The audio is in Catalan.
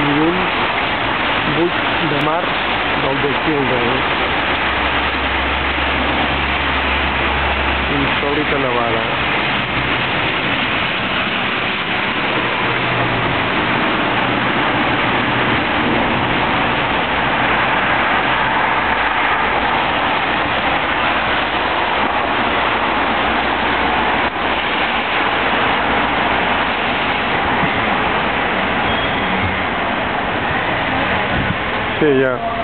dilluns 8 de març del 2010. Insòlita nevada. Okay, yeah.